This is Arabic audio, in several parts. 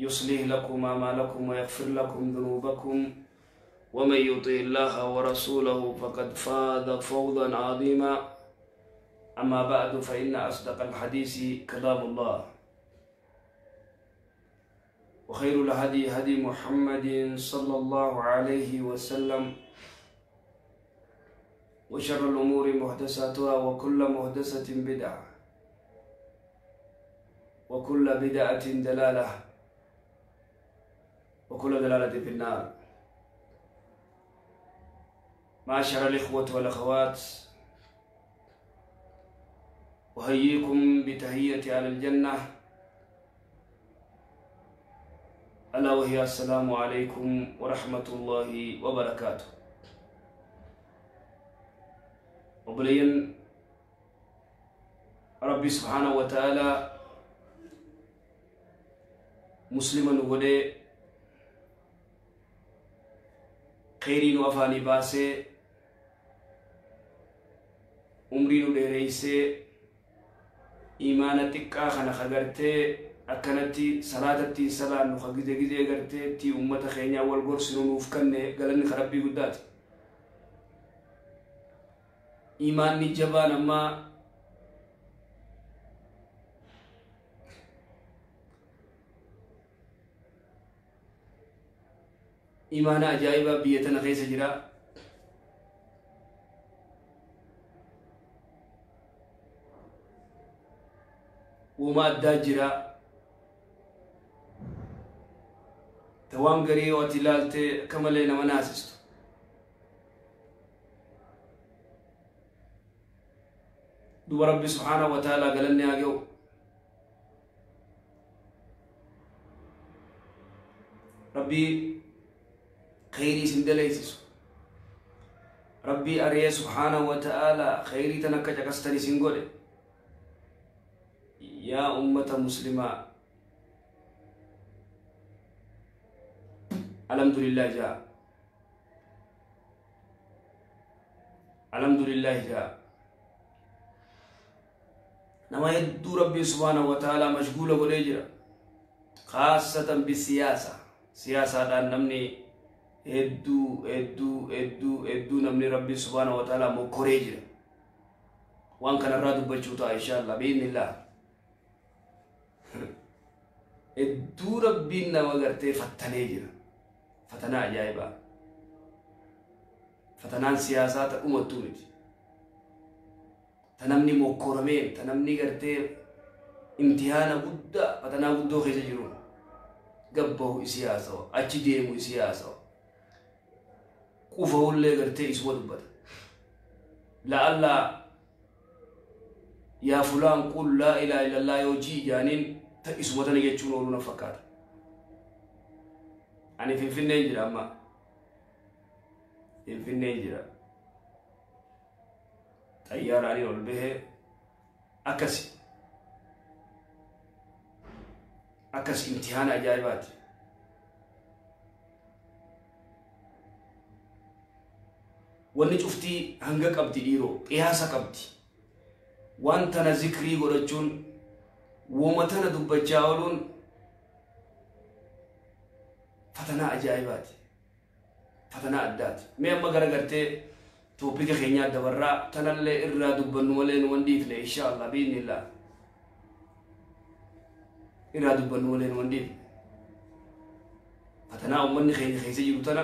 يصلح لكم أعمالكم ويغفر لكم ذنوبكم ومن يطع الله ورسوله فقد فاز فوزا عظيما. أما بعد فإن أصدق الحديث كلام الله. وخير الهدي هدي محمد صلى الله عليه وسلم. وشر الأمور محدثاتها وكل محدثة بدعة. وكل بدعة دلالة. وكل دلالة في النار. معاشر الإخوة والأخوات. أحييكم بتحية على الجنة. ألا وهي السلام عليكم ورحمة الله وبركاته. وبلين ربي سبحانه وتعالى مسلما ودي خيرين وفاني باسي umrii dheereysee imaana xiqqaa kana kagartee akkanatti salaatatti salaannu ka gide gidee gartee ti ummata keenyaa wal gorsinu nuuf kanne galanni ka rabbii guddaati imaanni imaana ajaa'ibaa biyya tana keessa jira uuma addaa jira ta waan garii yoo ati ilaalte akka malee nama naasistu duba rabbi subhaanahu wa ta'aalaa galanni haa ga'u rabbii خيري سندليسيسو. ربي أري سبحانه وتعالى خيري تنكا جاكستاني سنغولي. يا أمة مسلمة. الحمد لله جاء الحمد لله جاء نما يدو ربي سبحانه وتعالى مشغولة وليجرة خاصة بالسياسة. سياسة دان نمني subhaanahu wa ta'aalaa mokkoree jira waan kanarraa dubbachuu ta'a insha allah biidnillah hedduu rabbiin nama gartee fattanee jira fatanaa ajaa'ibaa fatanaan siyaasaa ta dhumattuu miti ta namni mokkoramee ta namni gartee imtihaana guddaa fatanaa guddoo keessa jiru gabbahu isi haasawa achi deemu isi haasawa وفهو اللي قرتي اسود بدا لألا يا فلان قل لا إله إلا الله يوجي يعني تأسود أنا يجتشون أولونا فكار يعني في فين نجرة ما في فين نجرة تيار علي ولبه أكسي. أكسي امتحان أجايبات. أكسي wanni cuftii hanga qabdi dhiiroo qiyaasa qabdi waan tana zikrii godhachuun woma tana dubbachaa ooluun fatanaa ajaa'ibaati fatanaa addaati mee amma gara gartee toopika keenyaa dabarraa tanallee irraa dubbannu malee nu wandiifne insha allah biidnillah irraa dubbannu malee nu wandiifne fatanaa ummanni keenya keessa jiru tana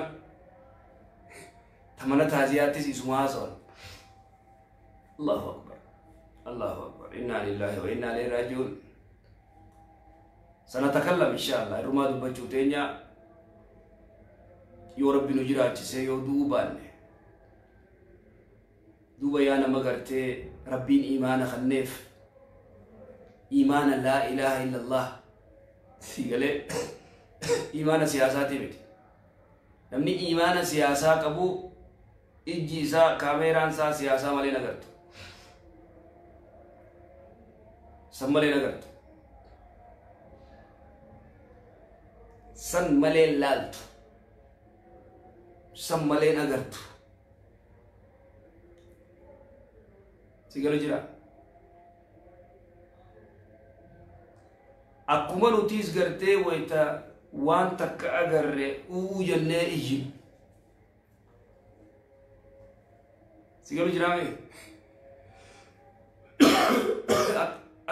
ተመለተ ሀዚያትስ ኢሱማስ ኦል አላሁ አክበር አላሁ አክበር ኢና ሊላሂ ወኢና ኢለይሂ ራጂዑን ሰነተከለም ኢንሻአላ ሩማ ዱበቹ ቴኛ yoo rabbiin nu jiraachise yoo duubaanne duuba yaa nama gartee rabbiin imaana kanneef imaana laa ilaaha illallah siigalee imaana siyaasaati miti namni imaana siyaasaa qabu ijji isaa kaameeraan isaa siyaasaa malee nagartu. San malee nagartu. San malee laaltu. San malee nagartu. Si galu jira. Akkuma nutiis gartee wayta waan takka agarre uu jennee Sigaluu jiraame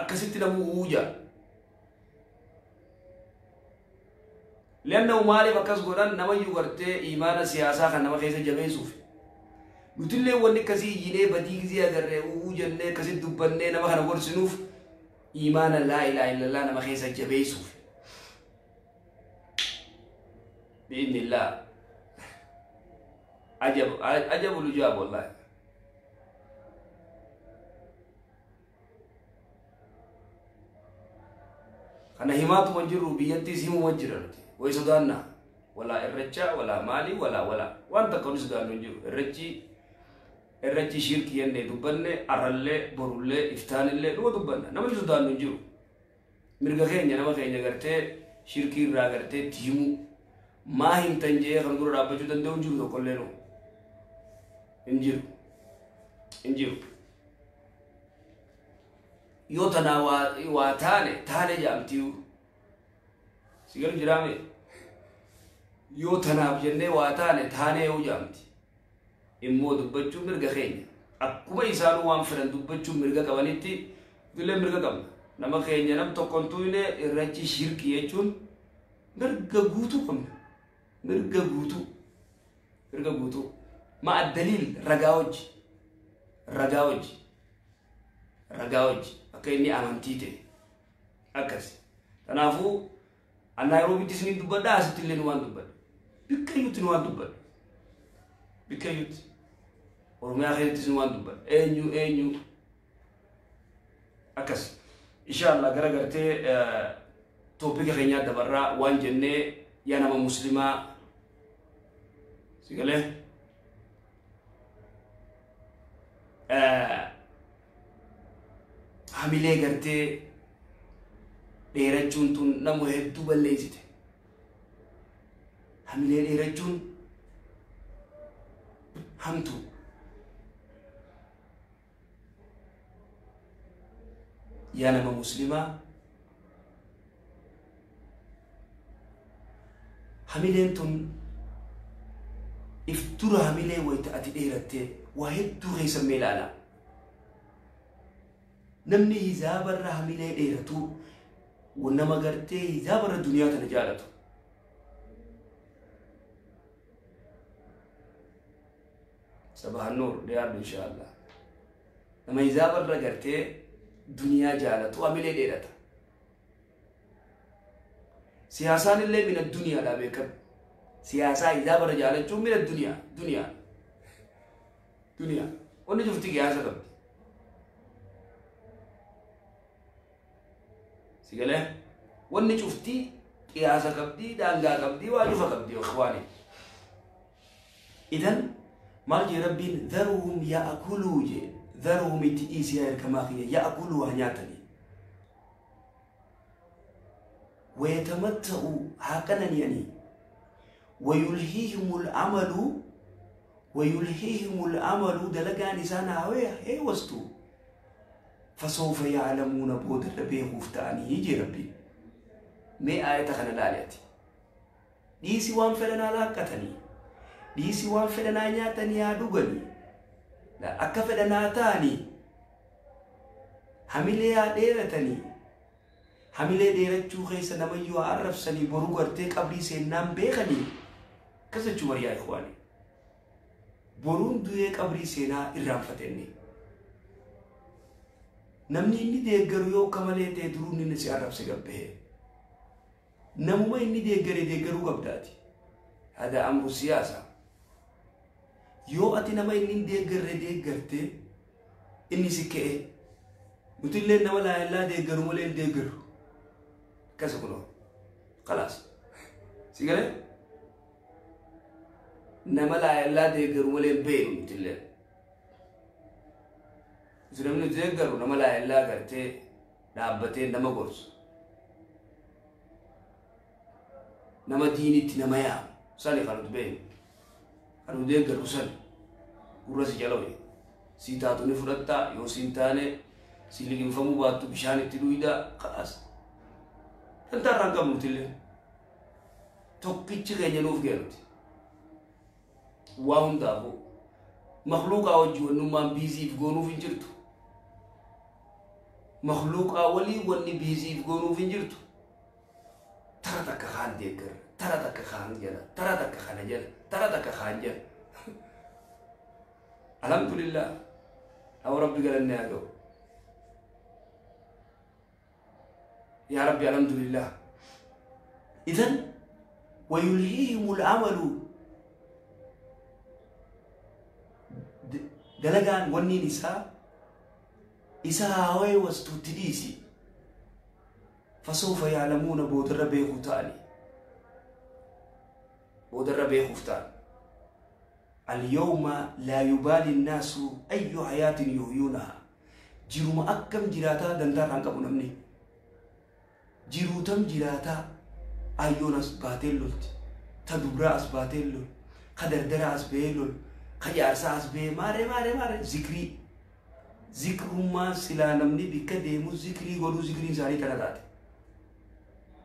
akkasitti namuu uuja. Leenna'u maaliif akkas godhan namayyuu gartee imaana siyaasaa kan nama keessa jabeessuuf. Nutillee wanni akkasii iyyinee badii gizii agarree uuu jennee akkasitti dubbannee nama kana gorsinuuf imaana laa ilaa illallaa nama keessa jabeessuuf. Bi'inni laa. Ajabu ajabu lujaab wallaahi. Kana himaatuma jirru biyyattiis himuma jira nuti way sodaanna walaa irrecha walaa maali walaa walaa. Waan takka nu sodaannu hin jiru. Irrechi irrechi shirki jennee dubbanne arrallee borullee iftaanillee dhuma dubbanna. Nama ni sodaannu hin jiru. Mirga keenya nama keenya gartee shirkii irraa gartee tiimu maa himtan jee kan dura dhaabbachuu danda'u hin jiru tokkollee nu. Hin jiru. Hin jiru yoo tanaa waa taane taane jaamtiyu si galu jiraame yoo tanaaf jennee waa taane taane yoo jaamti immoo dubbachuu mirga keenya akkuma isaanuu waan fedhan dubbachuu mirga qabanitti illee mirga qabna nama keenya nam tokkontuune irrachi shirki jechuun mirga guutuu qabna mirga guutuu mirga guutuu ma addaliil ragaa hojji ragaa hojji ragaa hojji akka inni amantii ta'e akkas kanaafuu naayiroobitti isiniin dubbadha asitti illee waan dubbadha bikkayyutti nu waan dubbadha bikkayyutti oromiyaa keessatti nu waan dubbadha eenyu eenyu akkas inshaallah gara gartee toopika keenyaa dabarraa waan jennee yaa nama muslimaa sigalee hamilee gartee dheerachuun tun nama hedduu balleessite. Hamilee dheerachuun hamtu. Yaa nama muslimaa? Hamileen tun if dura hamilee wayta ati dheerattee waa hedduu keessammee ilaalaa namni hizaabarra hamilee dheeratu nama gartee hizaabarra duniyaa tana jaalatu sabahannuur dhiyaadhu inshaallah nama hizaabarra gartee duniyaa jaalatu hamilee dheerata siyaasaan illee min adduniyaadha beekan siyaasaa hizaabarra jaalachuun min adduniyaa duniyaa duniyaa wanni cufti qiyaasa qabdi qabdi daangaa qabdi waa cufa qabdi ikhwaani idan maal jee rabbiin dharuhum ya'kuluu jee dharuhum itti dhiisiyaa erkamaa kiyya ya'kuluu haa nyaatanii ويتمتعوا هكذا يعني ويلهيهم العمل ويلهيهم العمل دلقا نسانا هوية هي وستو fasoofa yaalamuuna boodarra beekuuf ta'anii jee rabbiin. Mee aayata kana ilaaleeti. Dhiisi waan fedhanaa laaqqatanii, dhiisi waan fedhanaa nyaatanii yaa dhuganii, akka fedhanaa ta'anii, hamilee yaa dheeratanii, hamilee dheerachuu keessa namayyuu haa arrabsanii boruu gartee qabrii seennaan beekanii. Akkas jechuun warri yaa Boruun du'ee qabrii seenaa irraanfatenne. Namni inni deeggaru yoo akka malee ta'e duruun inni si arrabse gabbahee namuma inni deeggare deeggaruu qabdaati hada amru siyaasa. Yoo ati nama inni deeggarre deeggarte inni si ka'e nuti illee nama laayellaa deeggaru malee hin deeggaru akkasa kunoo khalaas. Si galee? Nama laayellaa deeggaru malee hin beeku nuti illee nuti namni deeggaru nama laayellaa gartee dhaabbatee nama gorsu nama diinitti nama yaamu sani kan nuti beeknu kan nuti deeggaru sani gurra si jala wayii si taatu ni fudhattaa yoo si hin taane si liqinfamuu baattu bishaan itti dhuydaa kalaas dantaa irraa hin qabnu nuti illee tokkichi keenya nuuf geenuti waa hundaafu makluuqaa wajji wannummaan biiziif goonuuf hin jirtu makluuqaa walii wanni biiziif goonuuf hin jirtu tara takka kaan deeggara tara takka kaan jala tara takka kana jala tara takka kaan jala alhamdulillah aw rabbi galanne haa ga'u yaa rabbi alhamdulillah idan ويلهيهم العمل dalagaan wanniin isaa isa haawee wastuutti dhiisi fasoofa yaalamuuna boodarra beekuu ta'ani boodarra beekuuf ta'an alyawma laa yubaali innaasu ayyu hayaatin yuhyuunaha jiruma akkam jiraataa dandaarraan qabu namni jiruutam jiraataa ayyoon as baatee lolti ta dubraa as baatee lol ka dardara as bahee lol ka jaarsaa as bahee maaree maaree maaree zikrii silaa namni bikka deemu zikrii godhuu zikriin isaanii kana taate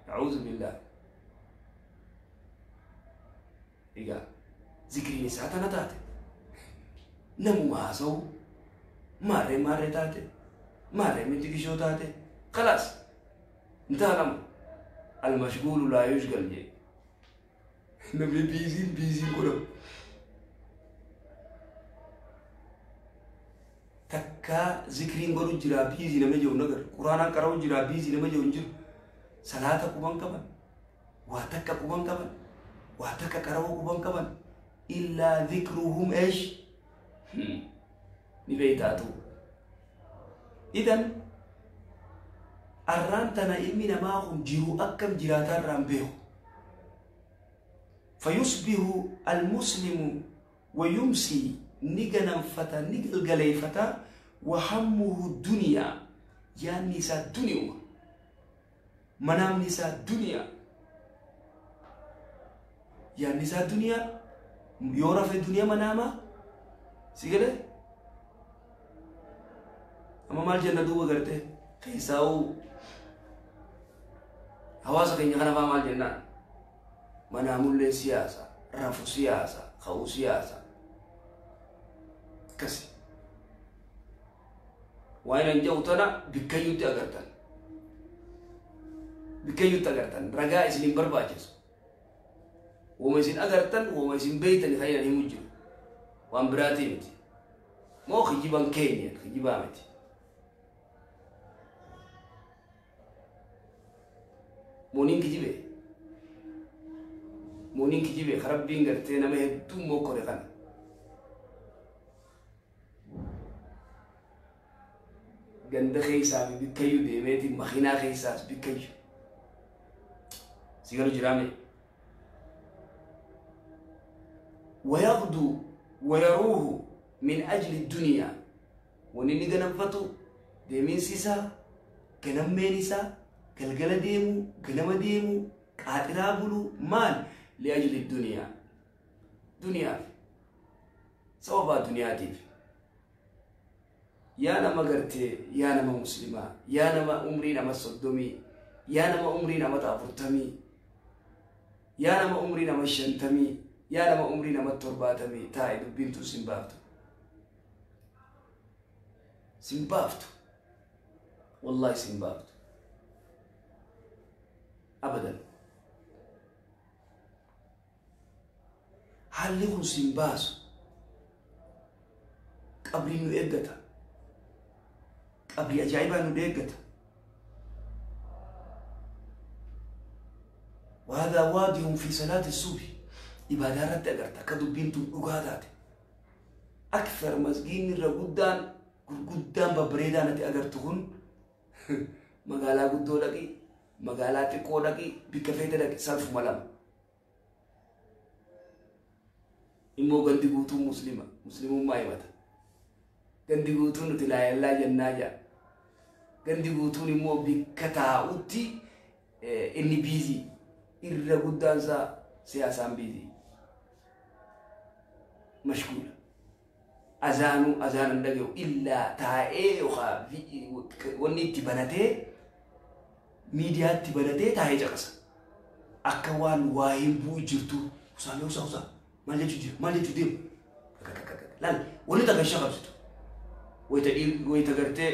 nacuuzu billah egaa zikriin isaa tana taate namuma haasa'u maarree maarree taate maarree miti gishoo taate kalaas intaalamu almashguulu laa yushgal jee namni biiziin biiziin godhamu takka zikriin godhu jira biizii nama jiru nagar quraanaan qara'u jira biizii nama jiru jiru salaata quban qaban waa takka quban qaban waa takka qara'uu quban qaban illaa dhikruhum eesh ni beeytaatu idan arraan tana ilmi namaa kun jiru akkam jiraataa irraan beeku fayusbihu almuslimu wayumsii ni ganamfata ni galgaleeffata wahammuhu duniyaa yaanni isaa duniyuma manaamni isaa duniyaa yaanni isaa duniyaa yoo rafe duniyaa manaamaa si gale amma maal jenna duuba garte keessaa'u hawaasa keenya kanafaa maal jennaan manaamullee siyaasa rafu siyaasa ka'u siyaasa akkasi waan hin jedhu tana bikkayyuutti agartan? Bikkayyuutti agartan ragaa isin hin barbaachisu woma isin agartan woma isin beeytan kayyan himu jiru waan biraatii miti moo kijiban keenya kijibaa miti mooniin kijibe mooniin kijibe karabbiin gartee nama hedduu mokkore kana ganda keessaa fi bikkayyu deemeeti makiinaa keessaas bikkayyu. Si galu jiraame. Wayaqdu wayaruuhu min ajli duniyaa. Wanni inni ganamfatu deemiinsi isaa ganammeen isaa galgala deemu ganama deemu qaaxiraa bulu maal li'ajli duniyaa. Duniyaaf. Sababaa duniyaatiif. Yaa nama gartee yaa nama muslimaa yaa nama umrii nama soddomii yaa nama umrii nama afurtamii yaa nama umrii nama shantamii yaa nama umrii nama torbaatamii taa'e dubbintu sin baaftu sin baaftu wallahi sin baaftu abadan haalli kun sin baasu qabriin nu eeggata qabrii ajaa'ibaa nu eeggata وهذا واضح في صلاة الصبح إبادة رد أجرت كدبين تبقى أكثر مسجين الرجودان gurguddaan babbareedaa natti agartu kun magaalaa guddoo dhaqi magaalaa xiqqoo dhaqi bikka feete dhaqi salfuma lama immoo gandi guutuun muslima muslimummaa himata gandi guutuun nuti laayallaa jennaa jaa gandi guutuun immoo bikka taa'utti inni biizii irra guddaan isaa siyaasaan biizii mashguula azaanuu azaanan dhagayu illaa taa'ee yookaan wanni itti banatee miidiyaatti banatee taa'ee caqasa akka waan waa hin bu'u jirtu usaamee usaa usaa maal jechuu jira maal jechuu deemu laal wanni takka ishee qabsitu wayita gartee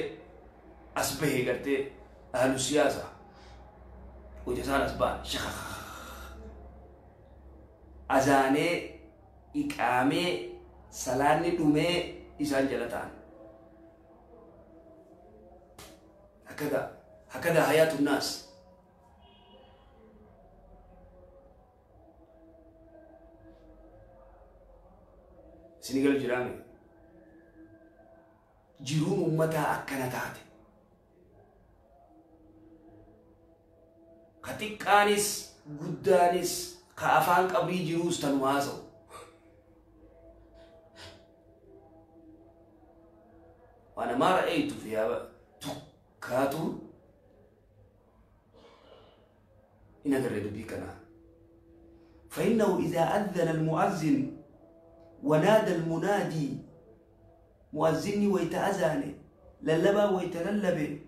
as bahee gartee ahlu siyaasa isaan as ba'an azaanee iqaamee salaanni dhumee isaan jala ta'an hakada hakada hayaatu naas sinigal jiraame jiruun ummataa akkana taate ka xiqqaanis guddaanis ka afaan qabrii jiruus tanuma haasa'u وأنا ما رأيت فيها تكاتو إن أقرد بك أنا فإنه إذا أذن المؤذن ونادى المنادي مؤذني ويتأذن للبا ويتللب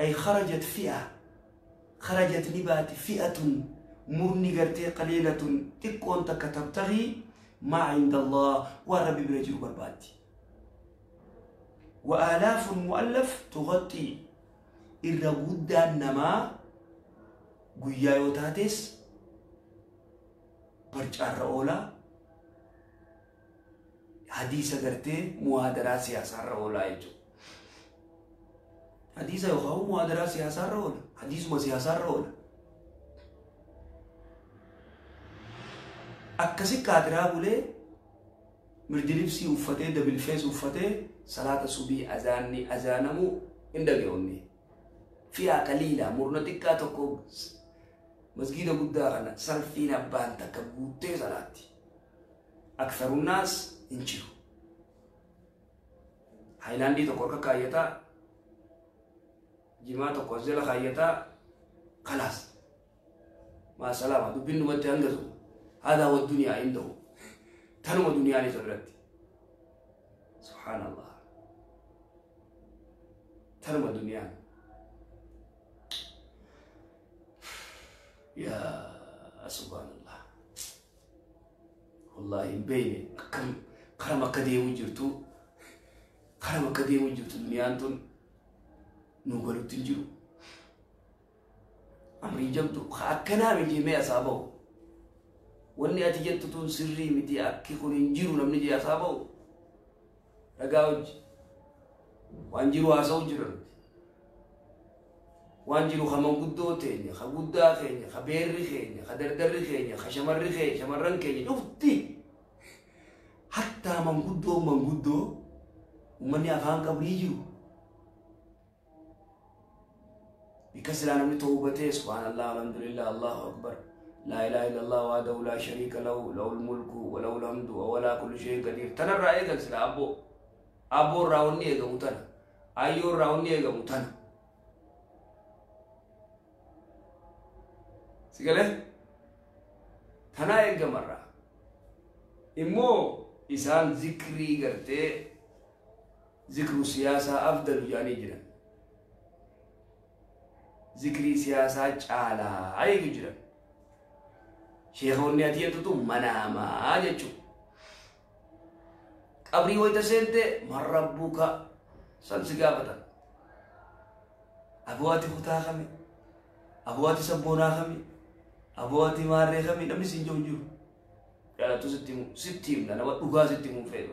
أي خرجت فئة خرجت نبات فئة مرني قليلة تكون تكتبتغي ما عند الله وربي برجل برباتي وآلاف مؤلف تغطي إرى قدا نما قيا يوتاتس برجع رؤولا حديث قرتي موادرة سياسة رؤولا يجو حديث يخاو موادرة سياسة رؤولا حديث ما سياسة رؤولا akkasi kaatiraa bulee mirjilibsii uffatee dabilfees uffatee salaata subii azaanni azaanamu hin dhaga'amne fi'aa qaliilaa murna xiqqaa tokko masgiida guddaa kana salfiin abbaan takka guuttee salaatti aktharunnaas hin jiru haayilaandii tokko harka kaayyataa jimaa tokko as jala kaayyataa maa salaama dubbin dhumatti hanga ta'u هذا هو الدنيا عنده. تنمو دنيا لتبرت سبحان الله. تنمو دنيا. يا سبحان الله. والله بيني كم كرم قديم جرتو. كرم قديم جرتو دنيا nu godhutti amri jiru. Amrii jabdu mi mijeemee asabo Wanni ati jettu tun sirrii miti akki kun hin jiru namni jee asabo Dhagaa hojii. Waan jiru haasa'u jiran. waan jiru ka manguddoo teenya, kha berri keenya, ka beerri keenya, ka dardarri keenya, ka shamarri keenya, shamarran keenya dhufti. Hattaa manguddoo manguddoo afan jiru. Bika silaa namni ta'uu batee subhaanallah alhamdulillah allahu akbar لا إله إلا الله وحده لا شريك له له الملك وله الحمد على كل شيء قدير. تنا رأي سلا أبو أبو راوني إيجا متنا أيو راوني إيجا متنا سيقاله تنا إيجا مرة إمو إسان ذكري قرتي ذكر سياسة أفضل يعني جنا zikrii siyaasaa caalaa eegi jira. Sheekonni adiyetutu manaamaa jechuudha. Qabrii wayita seente marrabbuuka san si gaafatan. Abuwaati kutaa kami? Abuwaati sabboonaa kami? Abuwaati maarree kami? Namni siin jiru jiru. Jaalattu sitti himna nama dhugaa sitti muufee.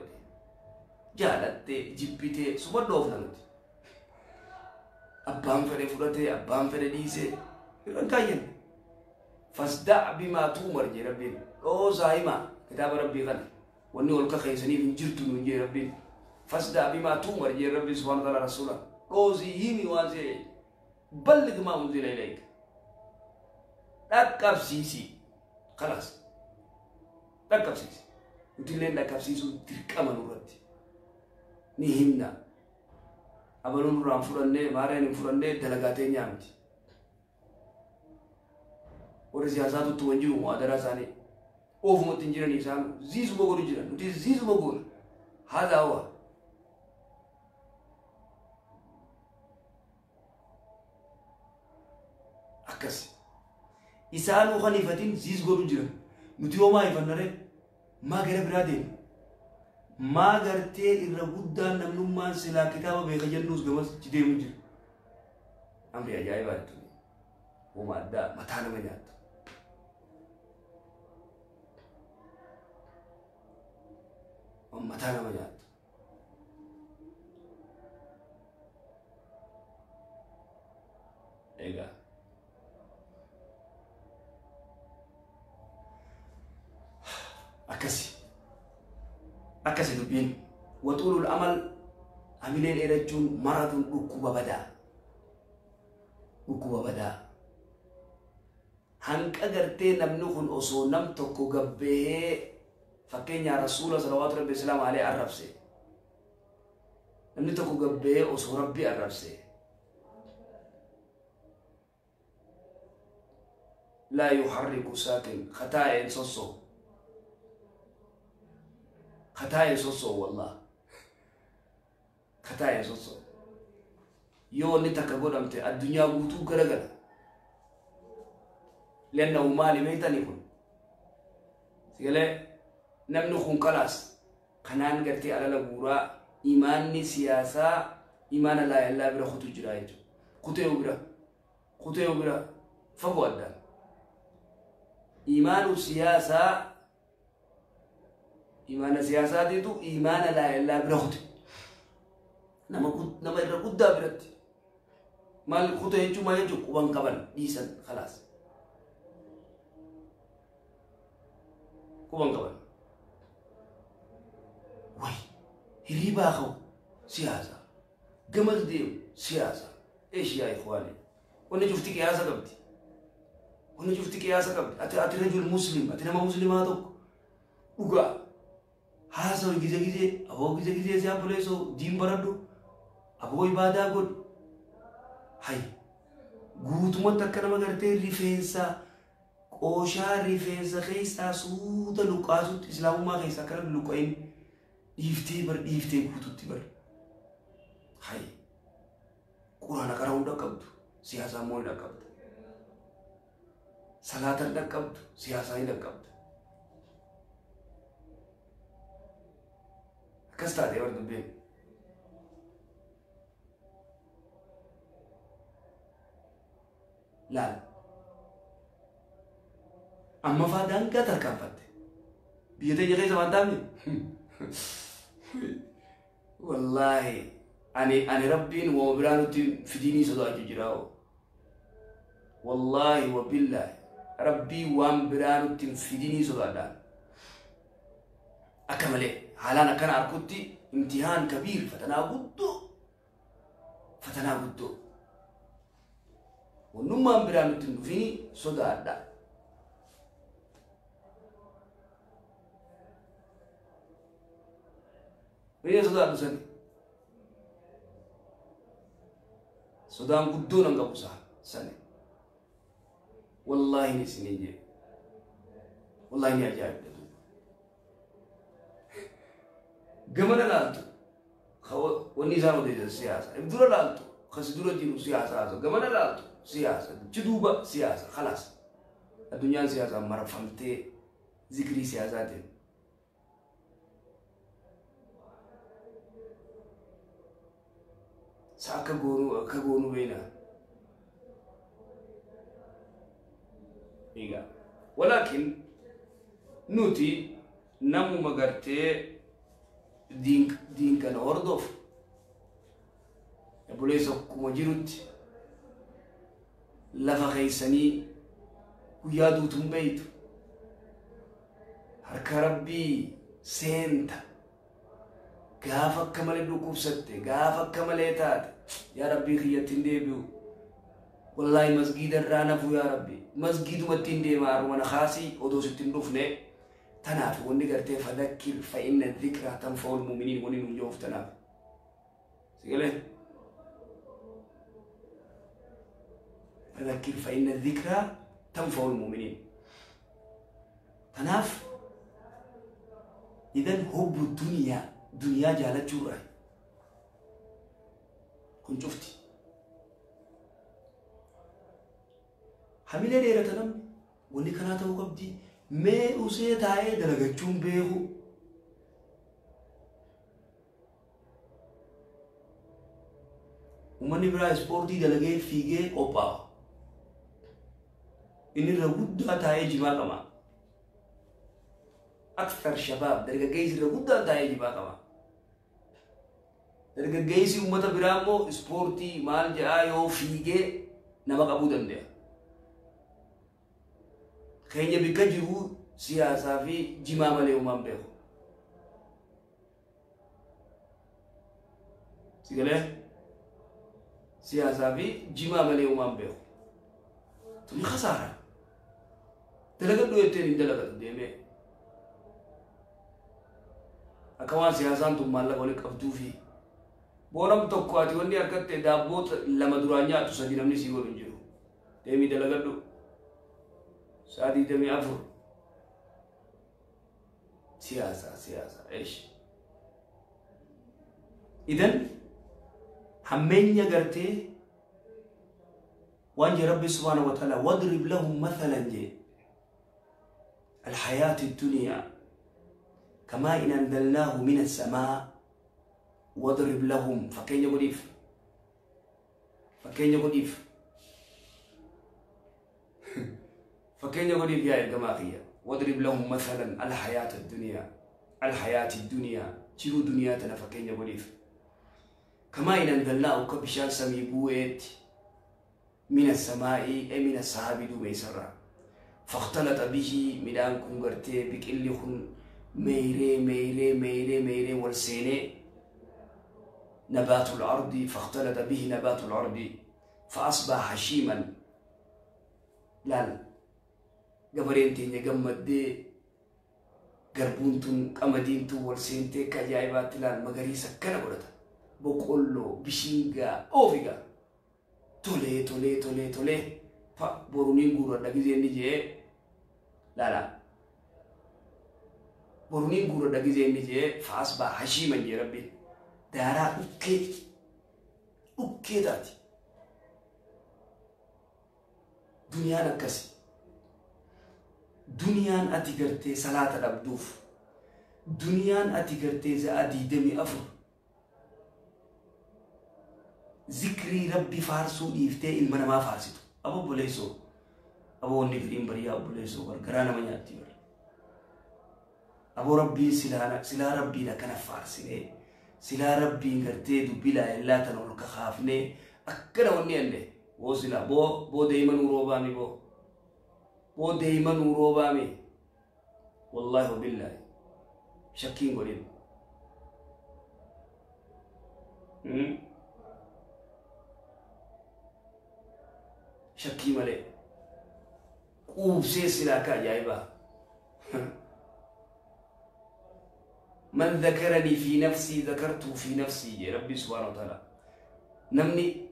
Jaalattee jibbitee suma dhoofna nuti. Abbaan fedhe fudhatee abbaan fedhe dhiisee irran kaayyanne fasda' bimaa tuumar jee rabbiin dhoosaa himaa kitaaba rabbii kana wanni ol kakeessaniif hin jirtu nuun jee rabbiin fasda' bimaa tuumar jee rabbiin subhaana ta'ala rasuula dhoosii himi waan see ballig maa unzila ilayka dhaqqabsiisii kalaas dhaqqabsiisi nutilleen dhaqqabsiisuun dirqama nurratti ni himna abaluun nurraan fudhannee maareen hin fudhannee dalagaa teenyaa miti warri siyaasaatutti wan jiru mu'adaraa isaanii oofumatti hin jiranii isaan ziisuma godhu jiran nuti ziisuma goona haadha hawaa akkas isaan kan ifatiin ziis godhu jiran nuti yoo maa ifannare maa gara biraa deemu maa gartee irra guddaan namnummaan silaa kitaaba beeka jennuus gamas deemu jira. Amri ajaa'ibaa jechuudha uuma addaa mataa nama nyaata mataa nama nyaata egaa أكاس دبين وطول الأمل أملين إرجون مرض أكوبا بدا أكوبا بدا هنك أغرتي نمنخن أسو نمتوكو قبه فكين يا رسول صلى الله عليه وسلم عليه عرب سي نمنتوكو قبه أسو ربي عرب سي لا يحرك ساكن خطائن سوصو sossoo wallah kataa'een sossoo yoo wanni takka godhamte addunyaa guutuu garagala lennahu maali beeytanii kun sigalee namni kun kalaas kanaan gartee alala guuraa imaanni siyaasaa imaana laa illaa bira kutu jira jechuudha kuteewu bira kuteewu bira fagoo addaan إيمان السياسات دي تو إيمان لا إلا بروخت نما كود نما يركود دابرت مال خود هيجو ما هيجو قوان قبل ديسن خلاص. قوان قبل وي هريبا خو سياسة. جمال ديو سياسة. إيش يا إخواني؟ وأنا جفتي كياسة قبتي وأنا جفتي كياسة قبتي أتي أتي رجل مسلم. أتي نما مسلم هذا وقع haasawu gize gize aboo gize gize si abboleessoo diin baradhu aboo ibaadaa godhu hay guutumatti akka nama gartee rifeensa qooshaa rifeensa keessaa suuta luqqaasutti islaamummaa keessaa akkana luqqa'in dhiiftee bar dhiiftee guututti bar. Hay quraana qara hunda qabdu siyaasaa immoo hin dhaqqabdu salaata hin dhaqqabdu siyaasaa hin dhaqqabdu taatee bar dubbeen laal amma faa daangaa tarkaanfatte biyya teenya keessa waan taafne wallaahi ani ani rabbiin wama biraa nutti fidinii sodaachuu jira wallaahi wabillaahi rabbii waan biraa nutti fidinii sodaadhaan akka malee haalaan akkana arkutti imtihaan kabiir fatanaa guddoo fatanaa guddoo wannummaan biraa nutti hin dhufini sodaadha Mene sodaadhu sani sodaan guddoo nan qabu sani wallaahi ni isinin jee wallaahi ni ajaa'ibdatu جمال لالتو خو ونيزانو ديجا سياسة دورة لالتو خس دورة جينو سياسة هذا جمال لالتو سياسة جدوبة سياسة خلاص الدنيا سياسة مرة فهمت ذكري سياسة دين ساكا غورو اكا غورو بينا ولكن نوتي نمو مغرتي diin kana hordof obboleessa akkuma jirutti lafa keeysanii guyyaa duutuun beeytu harka rabbii seenta gaafa akka malee dhukkubsatte gaafa akka malee taate yaa rabbii kiyyatti hin deebi'u wallaahi masgiida irraa nafu yaa rabbi masgiidumatti hin deema harumana kaasii odoo sitti hin dhufne تناف ونقرتي فذكر فإن الذكرى تنفع المؤمنين ونين من تناف سيقلين فذكر فإن الذكرى تنفع المؤمنين. تناف؟ إذا هب الدنيا دنيا جالت جرة كنت شفتي حملي ليرة تنم ونكناته قبدي mee usee taa'ee dalagachuun beeku. Uummanni biraa ispoortii dalagee fiigee qophaa'u. Inni irra guddaa taa'ee jimaa qaba. Akthar shabaab dargaggeessi irra guddaa taa'ee jimaa qaba. Dargaggeessi uummata biraa immoo ispoortii maal jedhaa yoo fiigee nama qabuu danda'a keenya bikka jiru siyaasaa fi jimaa malee uumaan beeku sigalee siyaasaa fi jimaa malee uumaan beeku tuni khasaara dalagadhu jetteen hin dalagatu deemee akka waan siyaasaan tun maallaqa waliin qabduu fi boonam tokko ati wanni harkatte daabboo lama duraan nyaatu sadi namni sii hin jiru deemii dalagadhu saa digdamii afur siyaasa siyaasa eesh idan hammeenya gartee وان ربي سبحانه وتعالى واضرب لهم مثلا جي. الحياة الدنيا كما إن أنزلناه من السماء واضرب لهم. فكين يقوليف فكين يقوليف فكين يقوليف يا الجماعية واضرب لهم مثلا الحياة الدنيا الحياة الدنيا تلو دنياتنا فكين يقوليف كما إن أنزلناه كبشان سمي بويت من السماء من السحاب دوبي سرا فاختلط به ميدان كون غرتي بكل خن ميري ميري ميري ميري والسيني. نبات الأرض فاختلط به نبات الأرض. فأصبح هشيما لا gabareen teenya gammaddee garbuun tun qamadiin tun wal seentee akka ajaa'ibaatti laal magariisa akkana godhata boqqolloo bishingaa oofigaa tolee tolee tolee tolee fa boruniin guuradha gizee inni jee laala boruniin guuradha gizee inni jee faas baa hashiiman jee rabbiin daaraa dhukkee dhukkee taati duniyaan akkasi duniyaan ati gartee salaata dhabduuf duniyaan ati gartee za'a diidamii afur zikrii rabbi faarsuu dhiiftee ilma namaa faarsitu abo obboleessoo abo wanni firiin bariyaa obboleessoo gargaraa nama nyaatti bari abo rabbiin silaa rabbiin akkana faarsinee silaa rabbiin gartee dubbii laayellaa tan ol kakaafnee akkana wanni anne boo silaa boo boo deeman uroobaami boo ودايما وروبامي والله بالله شاكين غريب شاكي مالي كوب سي سلاكا جايبا. من ذكرني في نفسي ذكرته في نفسي. يا ربي سبحانه وتعالى. نمني.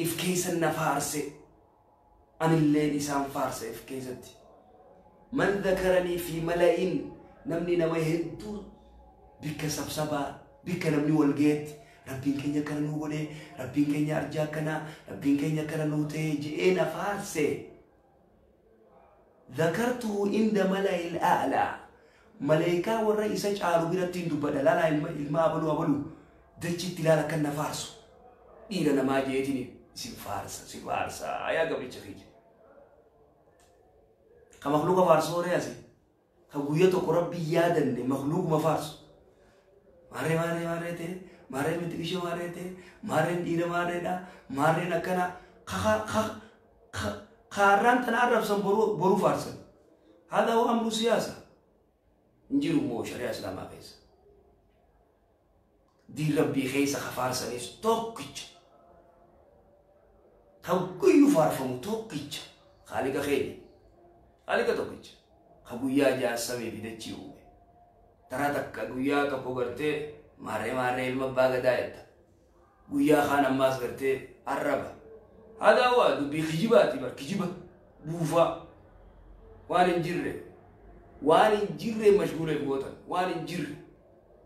إف كيس النفارسي النفارس أن الليل إسان فارس إف كيست من ذكرني في ملئ نمني نما هدو. بك سبسبا بك نمني والجيت. ربين كينيا كان نوغولي ربين كينيا أرجا كنا ربين كينيا كان نوتي. جئنا فارس. ذكرته عند ملئ الأعلى. caalu biratti hin dubbadha laalaa ilma ilma abaluu abaluu dachitti ilaala kan na faarsu dhiira namaa jeetiin si faarsa si faarsa ayaa gabricha kiyya ka makluuqa faarsu horee asi ka guyya tokko rabbi yaadanne makluuquma faarsu maarree maarree maarree ta'e maarree miti ishee maarree ta'e maarreen dhiira maarreedha maarreen akkana kaarraan tana arrabsan boruu faarsan haadha waa amru siyaasa hin jiru immoo shari'a islaamaa keessa diin rabbii keessa ka faarsanis tokkicha tokkiyyuu faarfamu tokkicha haaliqa keenya haaliqa tokkicha ka guyyaa jaassamee fi dachii uume taraa takka guyyaa tokko gartee maarree maarree ilma abbaa gadaa jedha guyyaa kaan ammaas gartee arraba haadhaa waa dubbii kijibaati bar kijiba buufaa waan hin jirre waan hin jirre mashguulee gootan waan hin jirre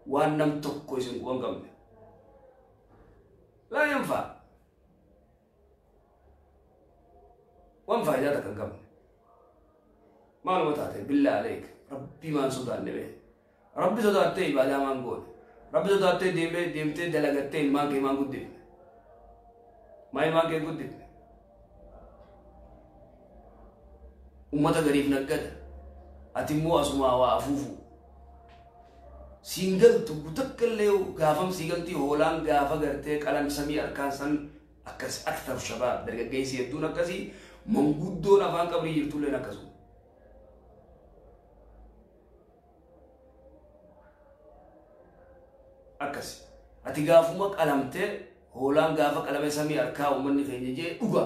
waan nam tokko isin quban qabne laa yanfaa waan faayidaa takka hin qabne maaluma taate billaa aleek rabbii maan sodaanne bee rabbi sodaattee ibaadaa maan goone rabbi sodaattee deemee deemtee dalagattee ilmaan kee maan guddifne maa ilmaan kee guddifne ummata gariif naggada ati immoo asumaa waa afuufu siin galtu takka illee gaafam sii galtii hoolaan gaafa gartee qalan samii harkaan san akkas aktar shabaab dargaggeessi hedduun akkasii manguddoon afaan qabrii ati gaafuma qalamtee hoolaan gaafa qalame samii harkaa uummanni keenya jee dhuga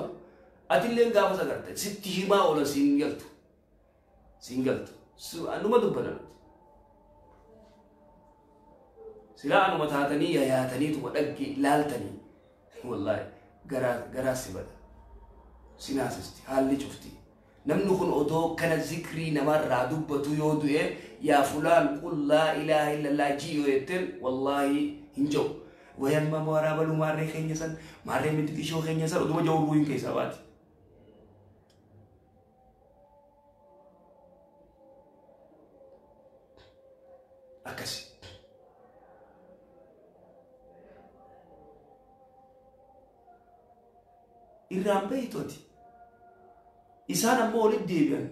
atilleen gaafa sagarte sitti himaa oolan siin galtu siin galtu anuma dubbanamti silaa anuma taatanii yayaataniituma dhagge ilaaltanii wallaahi garaa garaa si bada sinaasisti haalli cufti namni kun odoo kana zikrii namarraa dubbatu yoo du'e yaa fulaan qul laa ilaaha illallaa ji yoo jetteen wallaahi hin jiru. Wayyaa mooraa baluu maarree keenya sana maarree miidhagina ishoo keenya sana utuma jahu bu'uun keessaa baati. Akkasi. Irraan bahitooti. Isaan ammoo olit deebi'an.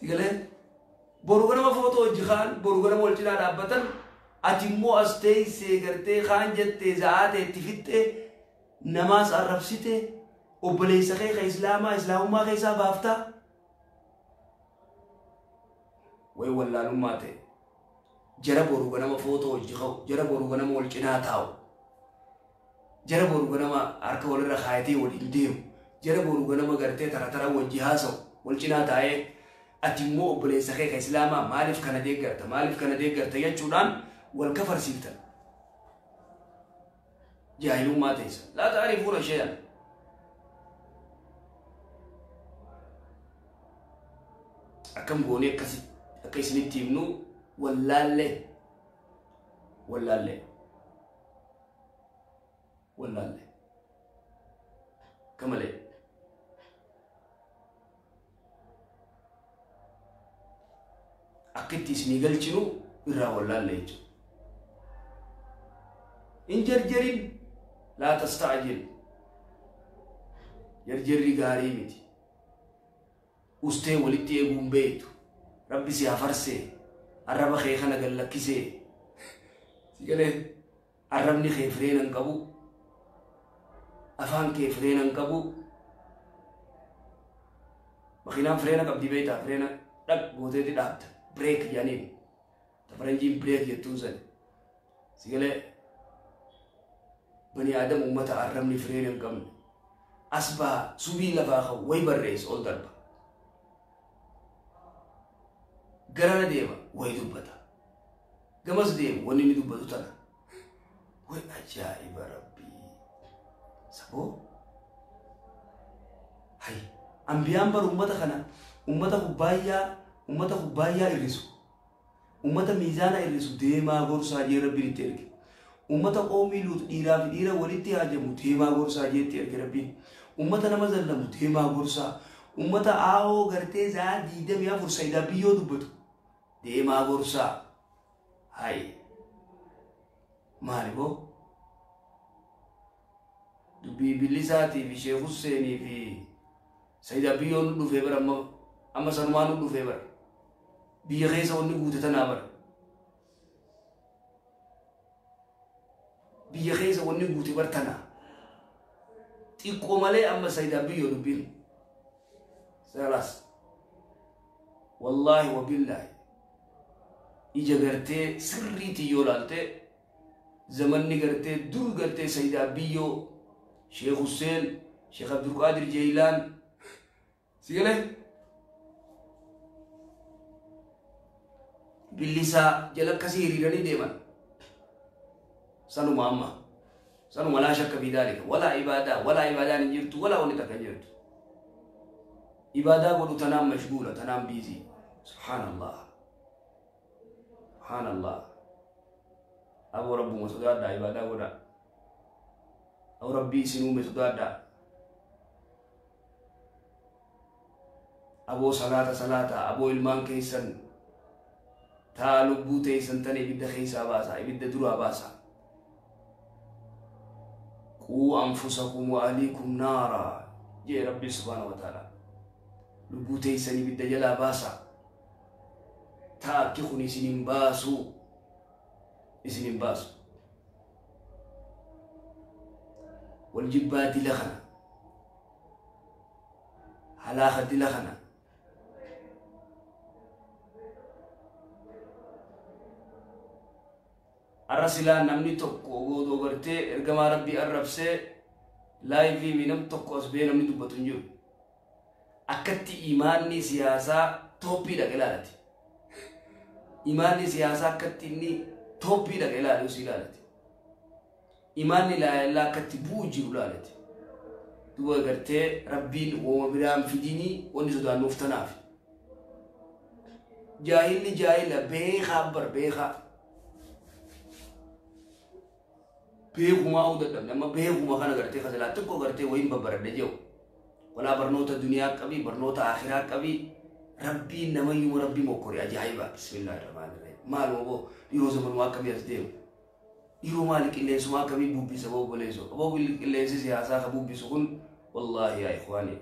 Sigaleen. boru ganama footoo hojii kaan boru ganama wal cinaa dhaabbatan ati immoo as teessee gartee kaan jettee za'aatee itti fixxee namaas arrabsite obboleessa kee ka islaamaa islaamummaa keessaa baaftaa way wallaalummaa ta'e jara boru ganama footoo hojii ka'u jara boru ganama wal cinaa taa'u jara boru ganama harka walirra kaayatee waliin deemu jara boru ganama gartee tara tara wajji haasa'u wal cinaa taa'ee أتيمو بريس خير إسلاما ما أعرف كندي كرت ما أعرف كندي كرت يا جودان والكفر سيلت جاهلون ما تيس لا تعرف ولا شيء أكم غوني كاس كاس نتيمنو ولا لا ولا لا ولا لا كمل itti isinii galchinu irraa wallaalle jechuudha in jarjarin laa tasta'jil. Jarjarri gaarii miti. Ustee walitti eeguun beektu rabbi si hafarsee arraba kee kana gallakkisee si galee arrabni kee fireenan qabu afaan kee fireenan qabu makiinaan fireena qabdi beektaa fireena dhaq gooteeti dhaabta bireek jedhaniin ta faranjiin bireek jettuun san si galee bani aadam ummata arrabni fireena hin qabne as baa subii lafaa qabu way barreessa ol darba garana deema way dubbata gamas deema wanni inni dubbatu tana way ajaa'iba rabbii saboo hay ambiyaan bar ummata kana ummata kubbaayyaa ummata kubbaayyaa irrisu ummata miizaana irrisu deemaa gorsaa jee rabbiin itti erge. Ummata qoomii luutu dhiiraa fi dhiira walitti haajamu deemaa gorsaa jeetti erge rabbiin. Ummata nama zallamu deemaa gorsaa. Ummata aawoo gartee zaa diidamii afur sayidaa biyyoo dubbatu deemaa gorsaa. Hay maali boo? Dubbii billisaatii fi sheek husseenii fi sayidaa biyyoo nu dhufee bara amma amma sanumaa nu dhufee bara biyya keessa wanni guute tanaa bara. Biyya keessa wanni guute bar tanaa. Xiqqoo malee amma sayidaa biyyoo dubbiin. Salas. Wallaahi wabillaahi. Ija gartee sirrii tiyyoo laaltee zamanni gartee dur gartee sayidaa biyyoo Sheekh Hussein Sheekh Abdulqaadir Jeeyilaan. Sigalee. بلسا جلال كسيري راني ديمان سنو ماما سنو ولا شك في ذلك ولا عبادة ولا عبادة نجرت ولا ونكا كنجرت عبادة قلو تنام مشغولة تنام بيزي سبحان الله سبحان الله أبو رب مصدر دا عبادة قلو أو ربي سنو مصدر دا أبو صلاة صلاة أبو المان كيسن تالو بوتي سنتني بيد خيسا باسا بيد درو باسا كو انفسكم واليكم نارا يا ربي سبحانه وتعالى لو لبوتي سني بدا جلا باسا تا كيخوني سنين باسو سنين باسو والجبات لخنا على خد لخنا arra silaa namni tokko godoo gartee ergamaa rabbii arrabsee laayivii mi nam tokko as bee namni dubbatu hin jiru akkatti imaanni siyaasaa tooppii dhaqa ilaalati imaanni siyaasaa akkatti inni tooppii dhaqa ilaalu si ilaalati imaanni laayellaa akkatti bu'u jiru ilaalati duba gartee rabbiin wooma biraan fidinii wanni sodaannuuf tanaaf jaahilli jaahila beekaa bar بيغوما أو دلنا ما بيغوما خانا غرتي خزلا تكو غرتي وين ببرد نجيو ولا برنوتا دنيا كبي برنوتا آخرة كبي ربي نمي مو ربي مو كوري أجايبا بسم الله الرحمن الرحيم ما لو بو يروز من واقع كبي أزديو يرو مالك اللي سوا كبي بوبي سبو بليزو أبو اللي سي سياسا خبوبي سكون والله يا إخواني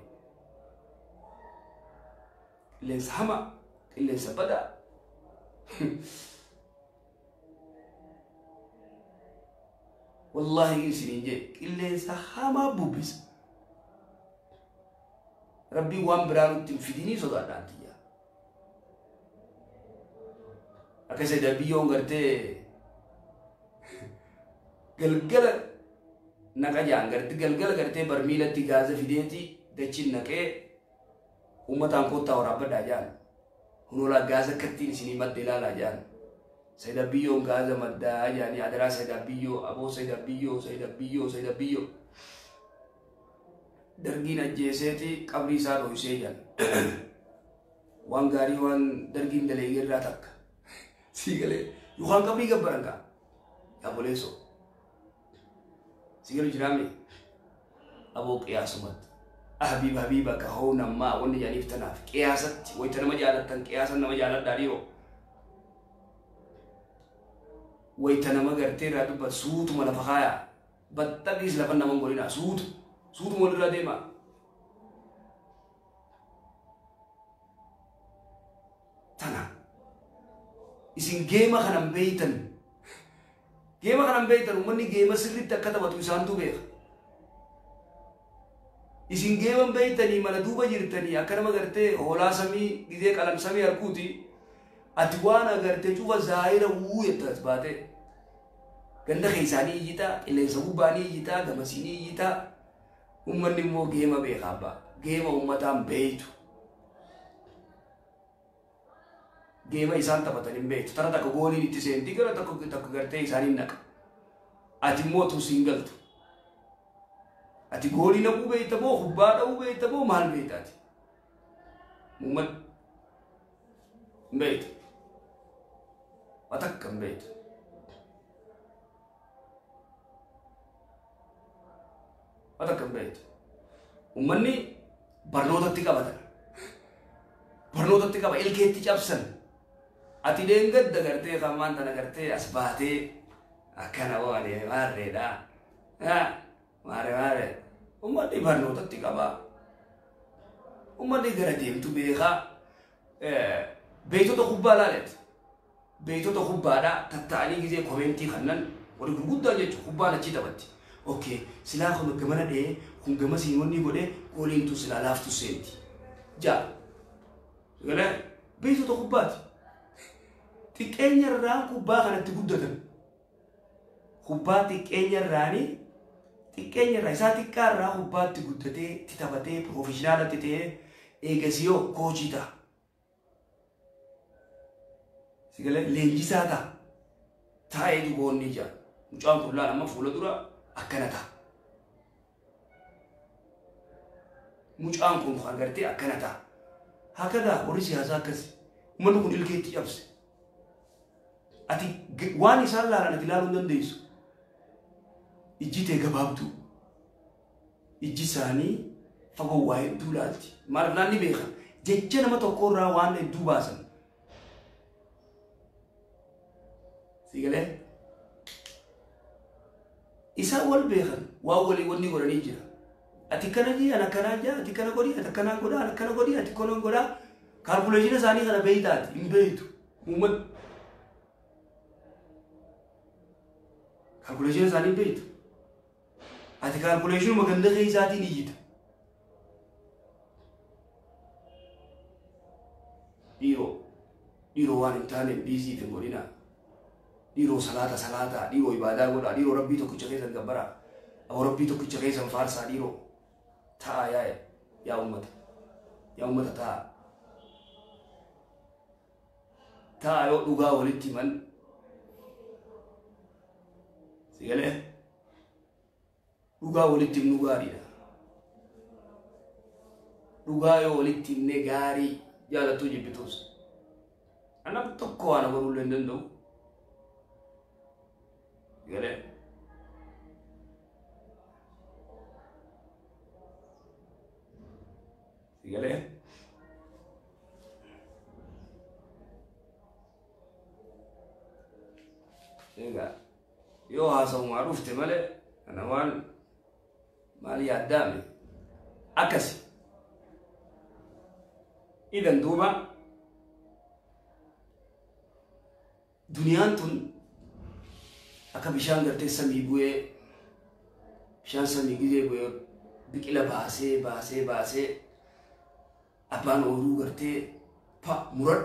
اللي سحما اللي سبدا wallahi isinin je qilleensa hamaa bubbisa rabbii waan biraa nutti hin fidinii sodaadhaan tiyya akka isa biyyoon gartee galgala naqa jaan gartee galgala gartee barmiilatti gaaza fideeti dachin naqee ummataan kottaa waraabadhaa jaan hunolaa gaaza kattiin isinii madda ilaalaa jaan Saidabiyo mkaanza madai yani adara Saidabiyo abo Saidabiyo Saidabiyo Saidabiyo dargiin ajjeeseeti qabri isaa dhohisee jaan waan gaarii waan dargiin daleege irraa takka sii galee yookaan qabrii gabbaran kaa yaboleeso sii galu jiraame aboo qiyaasumatti habiiba habiiba ka hoo namaa wanni jaaniif tanaaf qiyaasatti Woi nama jaalattan qiyaasa nama jalan dhiyoo wayta nama irraa dubbat suutuma lafa kaayaa battaqiis lafa naman godhina suutu suutuma walirraa deema tana. Isin geema kanan beeytan geema kanan beeytan ummanni geema sirritti akka taphatu isaantu beeka isin geeman beeytanii mana duuba jirtanii akka nama gartee hoolaa samii gidee qalam samii harkuuti ati waan agartee cufa zaahira wuu jettas baate ganda keessaanii iyyitaa qilleensa gubbaanii iyyitaa gamasiinii iyyitaa ummanni immoo geema beekaa abbaa geema ummataan beeytu geema isaan taphatan hin beektu tana takka gooliin itti seentii gara takka takka gartee isaanii naqa ati immoo tuusiin galtu ati goolii naquu beeyta moo kubbaa dha'uu beeyta moo maal beeytaati muumman hin beeytu watakka hin gurguddaa jechuun kubbaan achi taphatti okay silaa kun gamana dhee kun gama siinonni godhee gooliintu silaa laaftu seenti jaa galee beektota kubbaati xiqqeenya irraa kubbaa kanatti guddatan kubbaa xiqqeenya irraanii xiqqeenya irraa isaa xiqqaa irraa kubbaatti guddatee itti taphatee piroofeshinaalatti ta'ee eegasiyoo koochii ta'a. Leenjisaa ta'a. Taa'ee duboonni ija. Mucaan kun laan amma fuula dura akkana ta'a. Mucaan kun agartee akkana ta'a. Hakadaa warri siyaasaa akkasi. Uummanni kun ilkeetti cabse. Ati waan isaan laalan ati ilaaluu hin dandeessu. Ijji tee gabaabduu. Ijji isaanii fagoo waa hedduu laalti. Maaliif naanni beekan? Jecha nama tokko irraa waan hedduu baasan. Sigalee? Isaan wal beekan waan walii wanni godhanii jira. Ati kana jee ana kanaa jaa ati kana godhi ati kana godhaa ana kana godhi ati kana godhaa kaalkuleeshina isaanii kana beeytaati hin beeytu uummanni. Kaalkuleeshina isaanii beeytu. Ati kaalkuleeshinuma ganda keeysaatiin iyyita. Dhiiroo dhiiroo waan hin taane biisiif hin godhinaa. Dhiiroo salaata salaataa dhiiroo ibaadaa godhaa dhiiroo rabbii tokkicha keessan gabbaraa. Aboo rabbii tokkicha keessan faarsaa dhiiroo. Ta'a yaa yaa uummata. Yaa uummata ta'a. Ta'a yoo dhugaa walitti himan. Sigalee. dhugaa walitti himnu gaariidha. Dhugaa yoo walitti himne gaarii jaalattuu jibbituus. Annam tokko waan agarullee hin danda'u. You get it? Enggak. Yo hasan ma'ruf temale ana wal mali adami akasi idan duba dunia tuh. 아까 미샹가 테사 미부에 샹사 미기제 고요 비킬라 바세 바세 바세 अपन ओरू करते मुरट